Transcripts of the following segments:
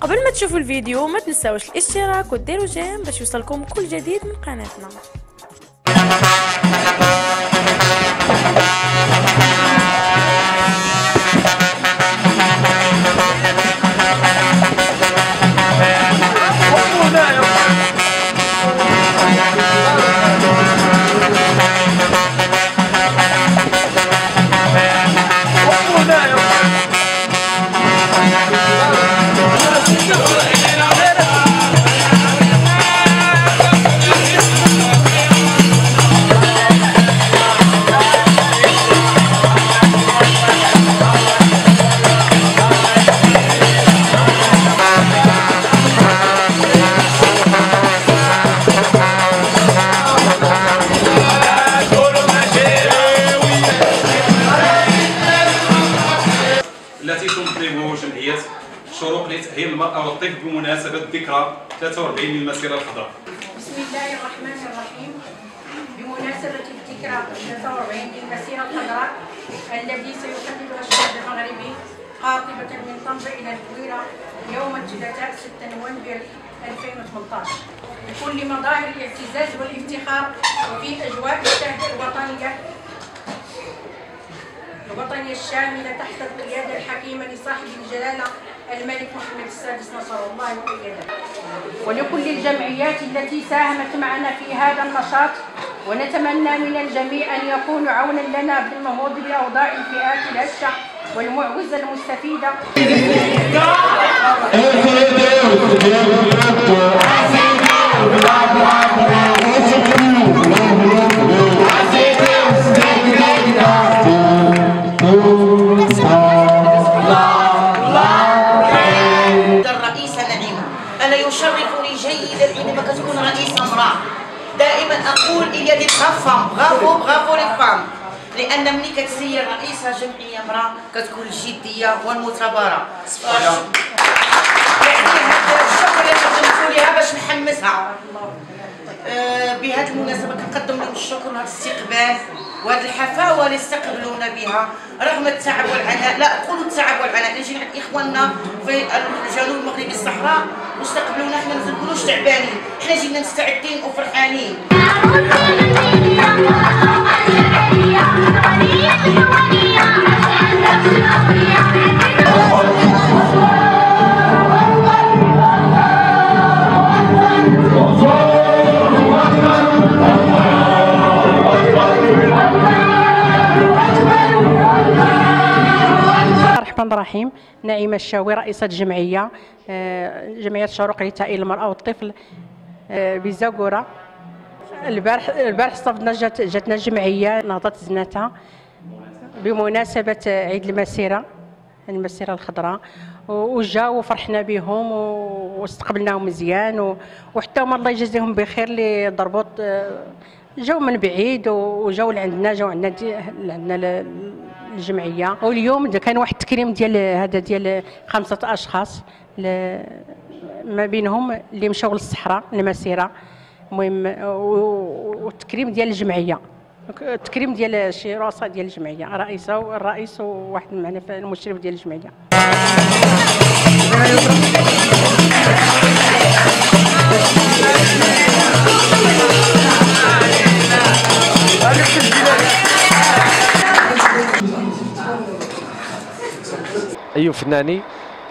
قبل ما تشوفوا الفيديو ما تنساوش الاشتراك وديروا جيم باش يوصلكم كل جديد من قناتنا. شروق لتأهيل المرأة والطفل بمناسبة ذكرى 43 للمسيرة الخضراء. بسم الله الرحمن الرحيم بمناسبة الذكرى 43 للمسيرة الخضراء الذي سيحددها الشعب المغربي قاطبة من طنجة إلى الكويرة يوم الثلاثاء 6 نوفمبر 2018 بكل مظاهر الاعتزاز والافتخار وفي أجواء الشهد الوطنية الوطنية الشاملة تحت القيادة الحكيمة لصاحب الجلالة الملك محمد السادس نصر الله وأيده ولكل الجمعيات التي ساهمت معنا في هذا النشاط ونتمنى من الجميع أن يكونوا عونا لنا بالنهوض بأوضاع الفئات الهشة والمعوزة المستفيدة. أنا يشرفني جيدا عندما كتكون رئيسة امرأة. دائما أقول إلى دي فام برافو برافو لي فام لأن ملي كتسير رئيسة جمعية امرأة كتكون الجدية والمثابرة يعني هذا الشكر اللي قدمتوا ليها باش نحمسها. آه، بهذه المناسبة كنقدم لهم الشكر وهذا الاستقبال. وهذه الحفاوة اللي استقبلونا بها رغم التعب والعناء لا قولوا التعب والعناء. جينا عند إخواننا في الجنوب المغربي الصحراء واستقبلونا حنا ما نقولوش تعبانين. حنا جينا مستعدين وفرحانين. الرحمن الرحيم نعيمة الشاوي رئيسة جمعية آه، جمعية شروق لتأهيل المرأة والطفل آه، بزاكورة البارح البارح صفدنا جات جاتنا جمعية نهضة زناتها. بمناسبة عيد المسيرة المسيرة الخضراء وجاو وفرحنا بهم واستقبلناهم مزيان وحتى هما الله يجازيهم بخير اللي ضربوا آه، جاو من بعيد وجاو لعندنا جاو عندنا عندنا الجمعية. واليوم كان واحد التكريم ديال هذا ديال خمسة أشخاص ما بينهم اللي مشاو للصحراء المسيره المهم والتكريم ديال الجمعية. التكريم ديال شي رؤساء ديال الجمعية رئيسه والرئيس وواحد معنا المشرف ديال الجمعية. ايوب فناني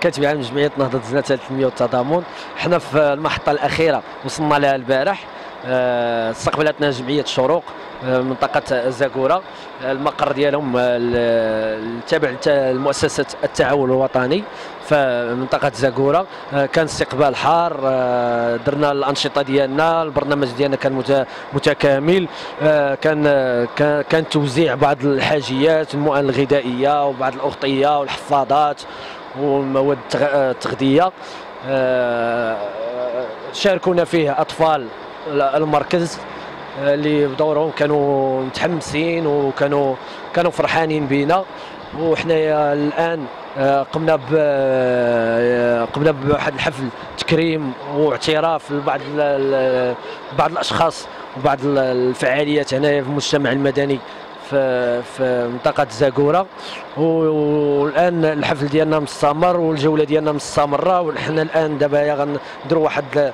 كاتب عام جمعية نهضة زناتة التنميه والتضامن حنا في المحطة الأخيرة وصلنا لها البارح. استقبلتنا جمعية شروق آه، منطقة زاكورة. آه، المقر ديالهم آه، ال- التابع لمؤسسة التعاون الوطني في منطقة زاكورة. آه، كان استقبال حار آه، درنا الأنشطة ديالنا البرنامج ديالنا كان مت- متكامل. آه، كان آه، كان توزيع بعض الحاجيات المؤن الغذائية وبعض الأغطية والحفاضات والمواد التغ- آه، التغذيه آه، شاركونا فيه أطفال. المركز آه، اللي بدورهم كانوا متحمسين وكانوا كانوا فرحانين بينا. وحنايا الآن آه، قمنا ب آه، قمنا بواحد الحفل تكريم واعتراف لبعض بعض الأشخاص وبعض ال- الفعاليات هنايا في المجتمع المدني. في في منطقة زاكورة. والآن الحفل ديالنا مستمر والجولة ديالنا مستمرة وحنا الآن دابا غنديروا واحد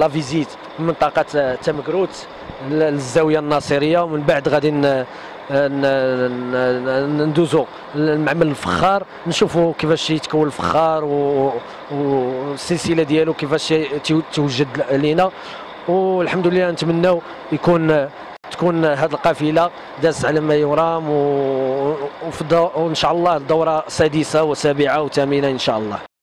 لا فيزيت من منطقة تمكروت للزاوية الناصرية. ومن بعد غادي ندوزو للمعمل الفخار نشوفوا كيفاش يتكون الفخار والسلسلة ديالو كيفاش توجد لينا. والحمد لله نتمناو يكون تكون هذه القافلة دازت على ما يرام وإن شاء الله الدورة سادسة وسابعة وثامنة إن شاء الله.